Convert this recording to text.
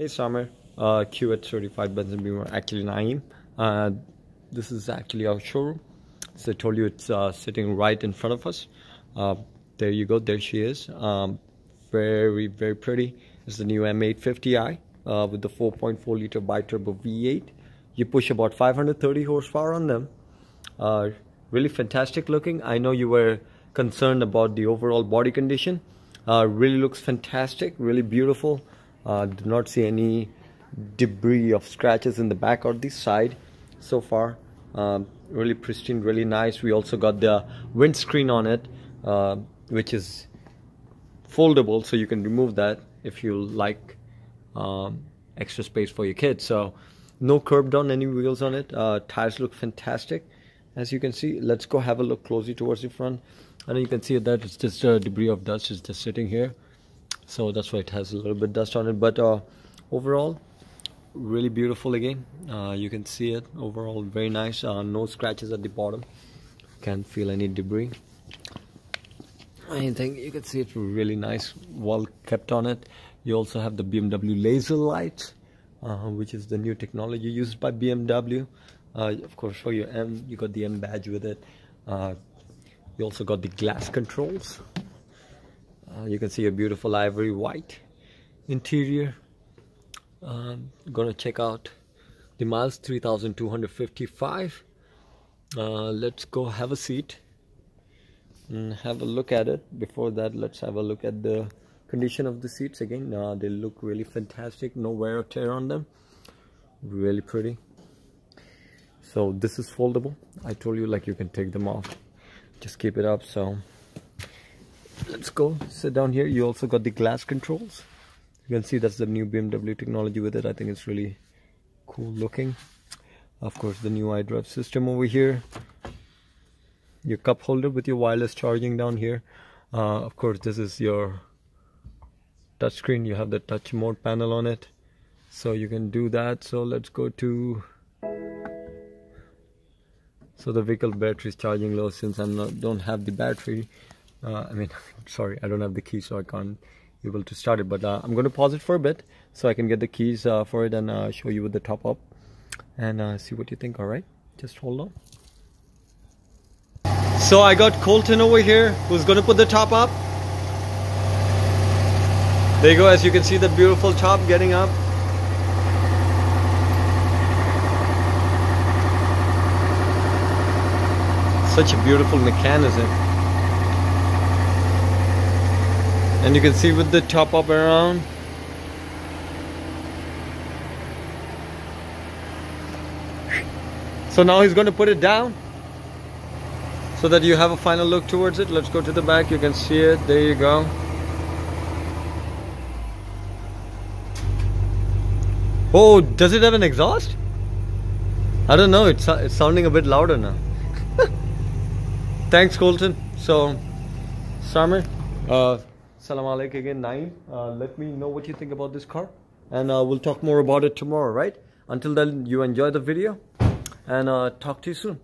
Hey Summer, uh, Q8 certified Benz and Beemer, actually Naeem. Uh, this is actually our showroom. So I told you it's uh, sitting right in front of us. Uh, there you go, there she is. Um, very, very pretty. It's the new M850i uh, with the 4.4 liter bi-turbo V8. You push about 530 horsepower on them. Uh, really fantastic looking. I know you were concerned about the overall body condition. Uh, really looks fantastic, really beautiful. Uh, do not see any debris of scratches in the back or the side so far. Um, really pristine, really nice. We also got the windscreen on it, uh, which is foldable, so you can remove that if you like um, extra space for your kids. So no curb on any wheels on it. Uh, tires look fantastic, as you can see. Let's go have a look closely towards the front. And you can see that it's just a debris of dust is just sitting here so that's why it has a little bit of dust on it. But uh, overall really beautiful again. Uh, you can see it. Overall very nice. Uh, no scratches at the bottom. Can't feel any debris. I think you can see it's really nice. Well kept on it. You also have the BMW laser light uh, which is the new technology used by BMW uh, of course for your M you got the M badge with it. Uh, you also got the glass controls uh, you can see a beautiful ivory white interior. Um, gonna check out the miles 3255 uh, let's go have a seat and have a look at it. Before that let's have a look at the condition of the seats again. Uh, they look really fantastic. No wear or tear on them. Really pretty. So this is foldable. I told you like you can take them off. Just keep it up so let's go. Sit down here. You also got the glass controls. You can see that's the new BMW technology with it. I think it's really cool looking. Of course the new iDrive system over here. Your cup holder with your wireless charging down here. Uh, of course this is your touchscreen. You have the touch mode panel on it. So you can do that. So let's go to so the vehicle battery is charging low since I don't have the battery uh, I mean sorry I don't have the key so I can't be able to start it but uh, I'm going to pause it for a bit so I can get the keys uh, for it and uh, show you with the top up and uh, see what you think alright just hold on. So I got Colton over here who's going to put the top up. There you go as you can see the beautiful top getting up. Such a beautiful mechanism and you can see with the top up around. So now he's going to put it down. So that you have a final look towards it. Let's go to the back. You can see it. There you go. Oh does it have an exhaust? I don't know. It's, it's sounding a bit louder now. Thanks Colton. So Summer uh, Salam alaikum again, Naeem. Uh, let me know what you think about this car. And uh, we'll talk more about it tomorrow, right? Until then, you enjoy the video. And uh, talk to you soon.